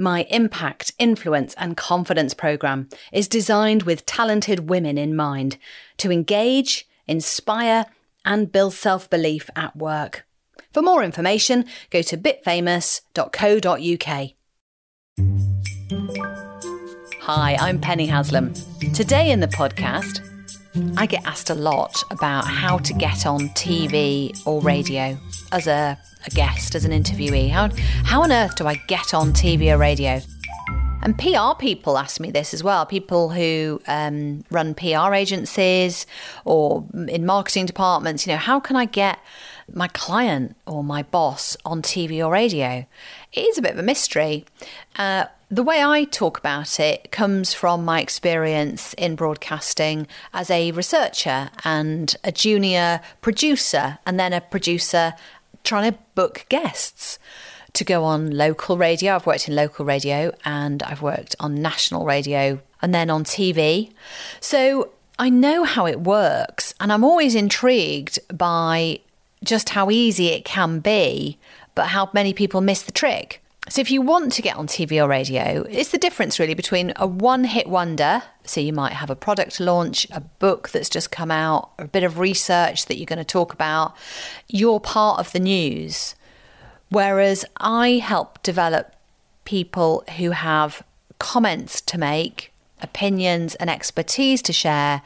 My impact, influence, and confidence program is designed with talented women in mind to engage, inspire, and build self belief at work. For more information, go to bitfamous.co.uk. Hi, I'm Penny Haslam. Today in the podcast, I get asked a lot about how to get on TV or radio as a a guest, as an interviewee? How, how on earth do I get on TV or radio? And PR people ask me this as well. People who um, run PR agencies or in marketing departments, you know, how can I get my client or my boss on TV or radio? It is a bit of a mystery. Uh, the way I talk about it comes from my experience in broadcasting as a researcher and a junior producer, and then a producer trying to book guests to go on local radio. I've worked in local radio and I've worked on national radio and then on TV. So I know how it works and I'm always intrigued by just how easy it can be, but how many people miss the trick. So, if you want to get on TV or radio, it's the difference really between a one hit wonder. So, you might have a product launch, a book that's just come out, a bit of research that you're going to talk about. You're part of the news. Whereas I help develop people who have comments to make, opinions, and expertise to share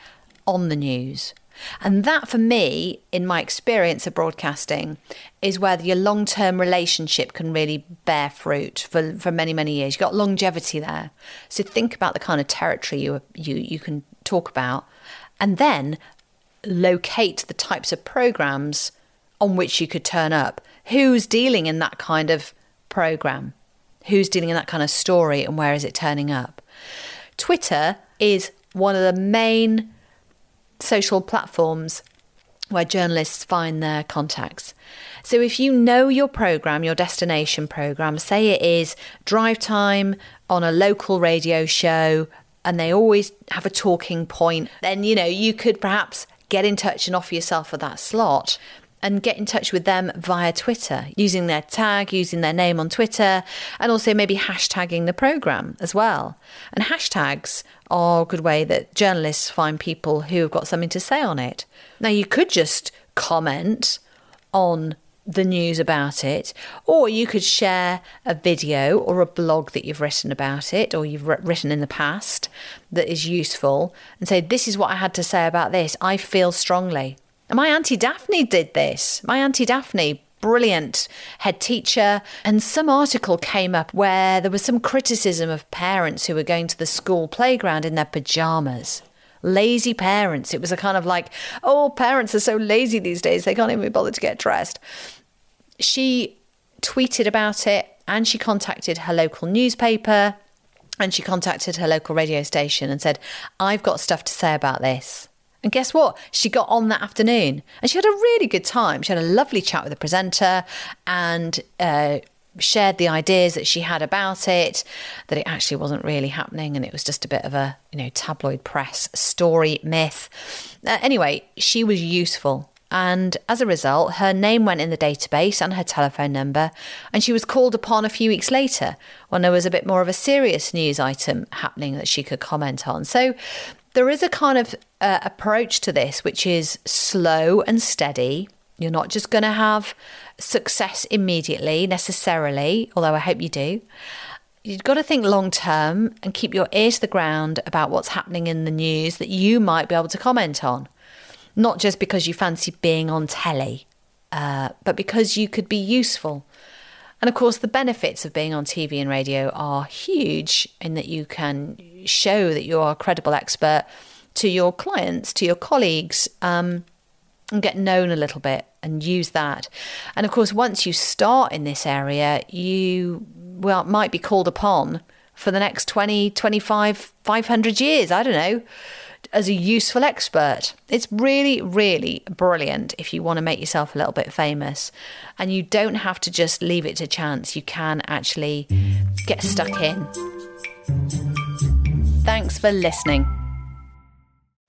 on the news. And that, for me, in my experience of broadcasting, is where your long term relationship can really bear fruit for, for many, many years. You've got longevity there. So think about the kind of territory you, you, you can talk about, and then locate the types of programs on which you could turn up. Who's dealing in that kind of program? Who's dealing in that kind of story, and where is it turning up? Twitter is one of the main social platforms where journalists find their contacts. So if you know your program, your destination program, say it is drive time on a local radio show and they always have a talking point, then you know, you could perhaps get in touch and offer yourself for that slot and get in touch with them via Twitter, using their tag, using their name on Twitter, and also maybe hashtagging the program as well. And hashtags are a good way that journalists find people who have got something to say on it. Now, you could just comment on the news about it, or you could share a video or a blog that you've written about it or you've written in the past that is useful and say, This is what I had to say about this. I feel strongly. And my Auntie Daphne did this. My Auntie Daphne, brilliant head teacher. And some article came up where there was some criticism of parents who were going to the school playground in their pajamas. Lazy parents. It was a kind of like, oh, parents are so lazy these days, they can't even be bothered to get dressed. She tweeted about it and she contacted her local newspaper and she contacted her local radio station and said, I've got stuff to say about this. And guess what? She got on that afternoon and she had a really good time. She had a lovely chat with the presenter and uh, shared the ideas that she had about it, that it actually wasn't really happening and it was just a bit of a, you know, tabloid press story myth. Uh, anyway, she was useful. And as a result, her name went in the database and her telephone number. And she was called upon a few weeks later when there was a bit more of a serious news item happening that she could comment on. So there is a kind of uh, approach to this which is slow and steady. You're not just going to have success immediately necessarily, although I hope you do. You've got to think long term and keep your ear to the ground about what's happening in the news that you might be able to comment on. Not just because you fancy being on telly, uh, but because you could be useful and of course, the benefits of being on TV and radio are huge in that you can show that you're a credible expert to your clients, to your colleagues, um, and get known a little bit and use that. And of course, once you start in this area, you well might be called upon for the next 20, 25, 500 years. I don't know as a useful expert. It's really, really brilliant if you want to make yourself a little bit famous. And you don't have to just leave it to chance, you can actually get stuck in. Thanks for listening.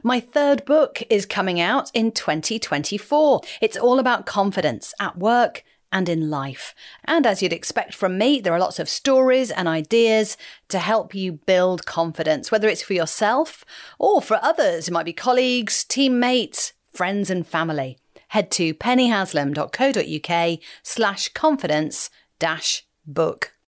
My third book is coming out in 2024. It's all about confidence at work and in life. And as you'd expect from me, there are lots of stories and ideas to help you build confidence, whether it's for yourself or for others. It might be colleagues, teammates, friends, and family. Head to pennyhaslam.co.uk slash confidence dash book.